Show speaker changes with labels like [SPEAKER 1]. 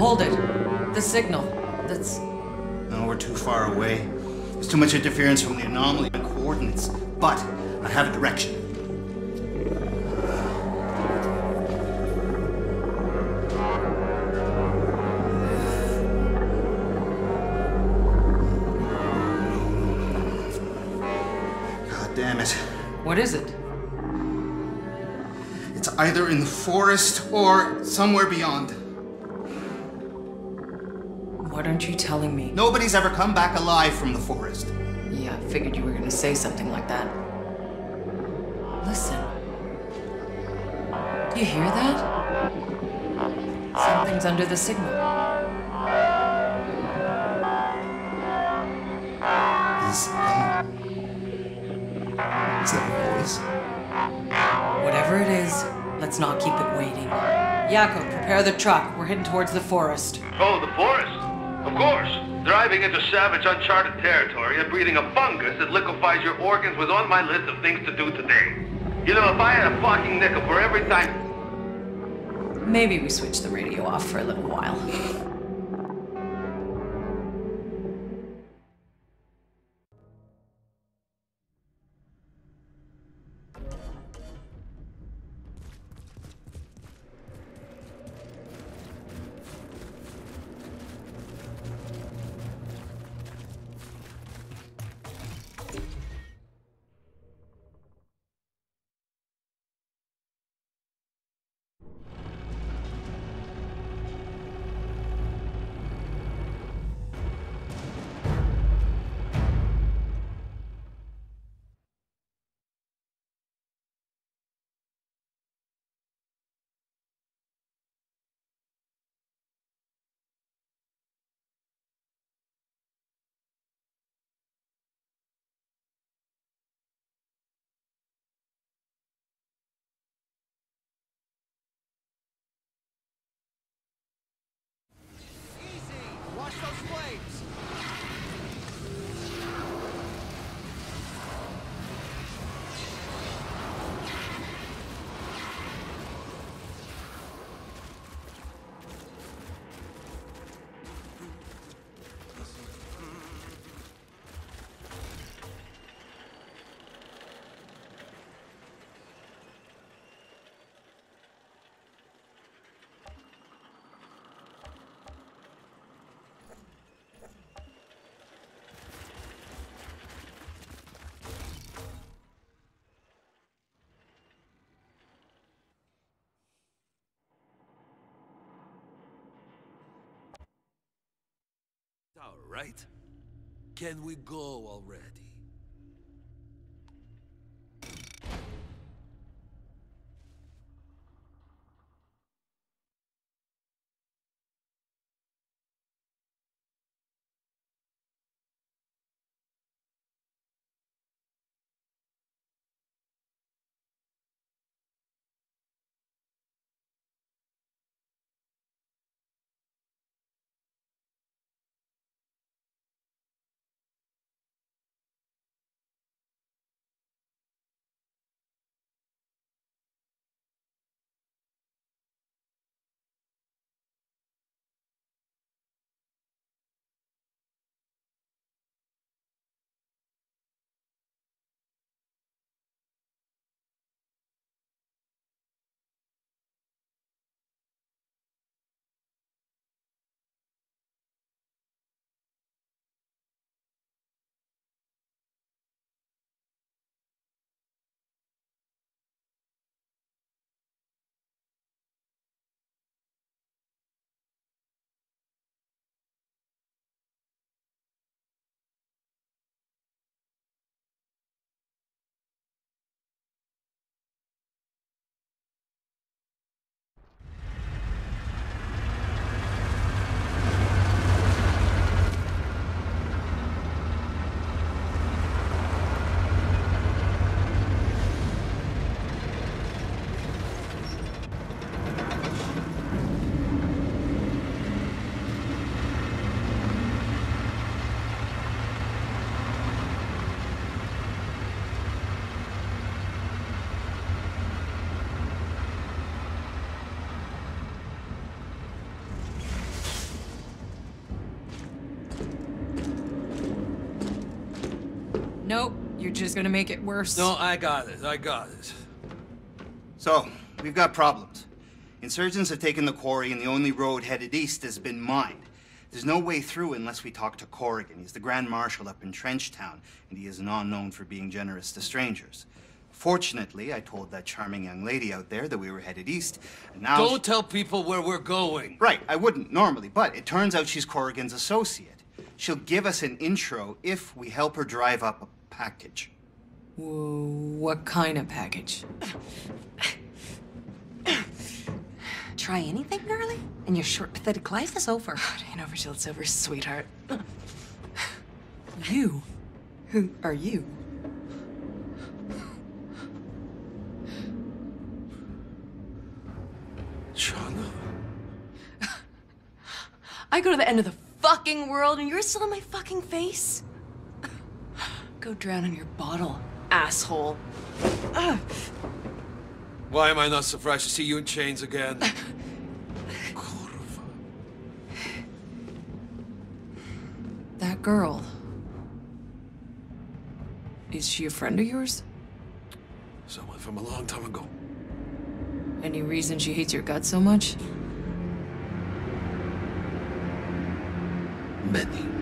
[SPEAKER 1] Hold it. The signal. That's.
[SPEAKER 2] No, we're too far away. There's too much interference from the anomaly and coordinates. But I have a direction. God damn it.
[SPEAKER 1] What is it?
[SPEAKER 2] It's either in the forest or somewhere beyond.
[SPEAKER 1] What aren't you telling me?
[SPEAKER 2] Nobody's ever come back alive from the forest.
[SPEAKER 1] Yeah, I figured you were gonna say something like that. Listen. You hear that? Something's under the signal.
[SPEAKER 2] Is, um, is that a voice?
[SPEAKER 1] Whatever it is, let's not keep it waiting. Jakub, prepare the truck. We're heading towards the forest.
[SPEAKER 3] Oh, the forest? Of course. Driving into savage, uncharted territory and breathing a fungus that liquefies your organs was on my list of things to do today. You know, if I had a fucking nickel for every time.
[SPEAKER 1] Maybe we switch the radio off for a little while.
[SPEAKER 4] right. Can we go already?
[SPEAKER 1] Nope, you're just gonna make it worse.
[SPEAKER 4] No, I got it. I got it.
[SPEAKER 2] So, we've got problems. Insurgents have taken the quarry, and the only road headed east has been mined. There's no way through unless we talk to Corrigan. He's the Grand Marshal up in Trenchtown, and he is not known for being generous to strangers. Fortunately, I told that charming young lady out there that we were headed east, and now.
[SPEAKER 4] Don't tell people where we're going.
[SPEAKER 2] Right, I wouldn't normally, but it turns out she's Corrigan's associate. She'll give us an intro if we help her drive up a package.
[SPEAKER 1] What kind of package?
[SPEAKER 5] Try anything, girly, and your short, pathetic life is over.
[SPEAKER 1] It ain't over till it's over, sweetheart. You? Who are you?
[SPEAKER 4] Shauna.
[SPEAKER 5] I go to the end of the fucking world, and you're still in my fucking face? Go drown in your bottle, asshole.
[SPEAKER 4] Why am I not surprised to see you in chains again? Kurva.
[SPEAKER 1] That girl. Is she a friend of yours?
[SPEAKER 4] Someone from a long time ago.
[SPEAKER 1] Any reason she hates your guts so much?
[SPEAKER 4] Many.